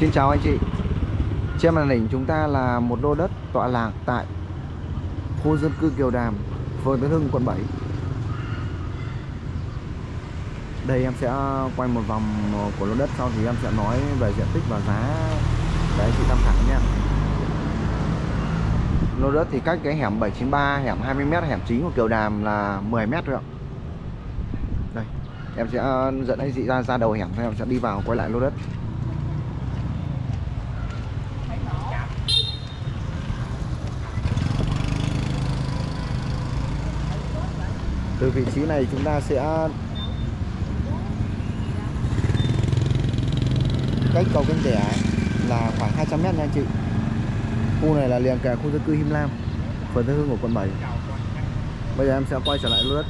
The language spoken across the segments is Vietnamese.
Xin chào anh chị. Trên màn hình chúng ta là một lô đất tọa lạc tại khu dân cư Kiều Đàm, phường Tân Hưng, quận 7 Đây em sẽ quay một vòng của lô đất sau thì em sẽ nói về diện tích và giá để anh chị tham khảo nha Lô đất thì cách cái hẻm 793, hẻm 20m, hẻm chính của Kiều Đàm là 10m rồi ạ. Đây, em sẽ ờ, dẫn anh chị ra ra đầu hẻm em sẽ đi vào quay lại lô đất. Từ vị trí này chúng ta sẽ cách cầu kênh Tẻ là khoảng 200 mét nha anh chị. Khu này là liền kề khu dân cư Him Lam phường Tân Hưng của quận 7 bây giờ em sẽ quay trở lại lô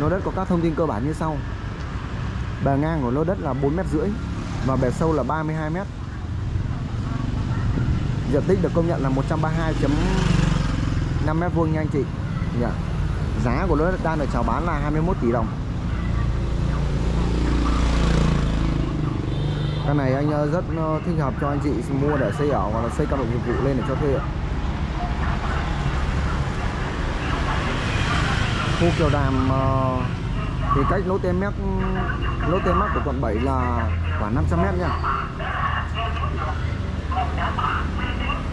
lô đất có các thông tin cơ bản như sau. Bề ngang của lô đất là 4 mét rưỡi và bề sâu là 32 mét. Diện tích được công nhận là 132.5 mét vuông nha anh chị. Dạ. giá của lô đất đang được chào bán là 21 tỷ đồng. Cái này anh ờ, rất ờ, thích hợp cho anh chị mua để xây ở hoặc là xây căn hộ dịch vụ lên để cho thuê ạ. Khu Kiều Đàm ờ, thì cách lô tên mét lô tên mắt của quận 7 là khoảng 500 mét nha.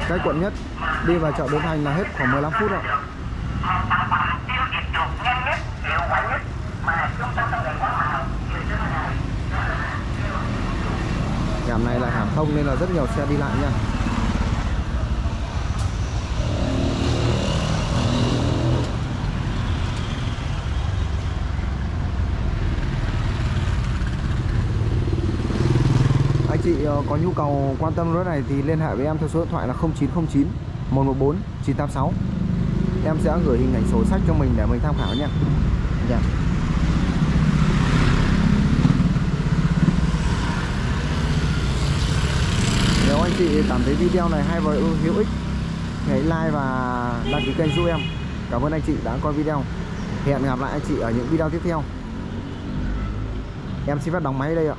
Cái quận nhất đi vào chợ Bến Thành là hết khoảng 15 phút ạ. Hẻm này là hẻm thông nên là rất nhiều xe đi lại nha. Chị ờ, có nhu cầu quan tâm lối này thì liên hệ với em theo số điện thoại là 0909 114 986 em sẽ gửi hình ảnh sổ sách cho mình để mình tham khảo nha dạ. nếu anh chị cảm thấy video này hay và hữu ích hãy like và đăng ký kênh giúp em. Cảm ơn anh chị đã coi video. Hẹn gặp lại anh chị ở những video tiếp theo. Em xin phép đóng máy đây ạ.